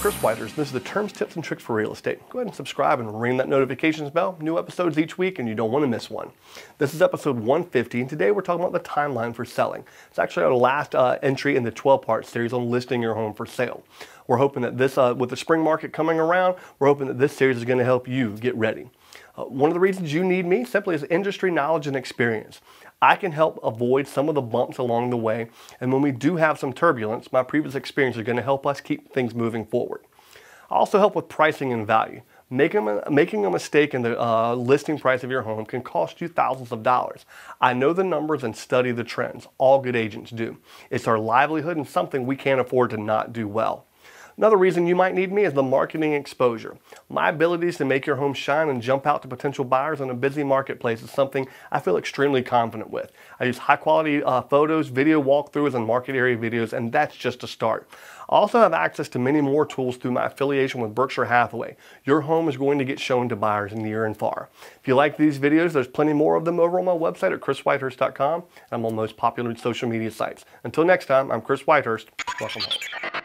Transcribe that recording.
Chris Whitehurst. This is the Terms, Tips, and Tricks for Real Estate. Go ahead and subscribe and ring that notifications bell. New episodes each week, and you don't want to miss one. This is episode 150, and today we're talking about the timeline for selling. It's actually our last uh, entry in the 12-part series on listing your home for sale. We're hoping that this, uh, with the spring market coming around, we're hoping that this series is going to help you get ready. Uh, one of the reasons you need me simply is industry knowledge and experience. I can help avoid some of the bumps along the way. And when we do have some turbulence, my previous experience is going to help us keep things moving forward. I also help with pricing and value. Making a, making a mistake in the uh, listing price of your home can cost you thousands of dollars. I know the numbers and study the trends. All good agents do. It's our livelihood and something we can't afford to not do well. Another reason you might need me is the marketing exposure. My abilities to make your home shine and jump out to potential buyers in a busy marketplace is something I feel extremely confident with. I use high quality uh, photos, video walkthroughs, and market area videos, and that's just a start. I also have access to many more tools through my affiliation with Berkshire Hathaway. Your home is going to get shown to buyers near and far. If you like these videos, there's plenty more of them over on my website at chriswhitehurst.com. I'm on most popular social media sites. Until next time, I'm Chris Whitehurst. Welcome home.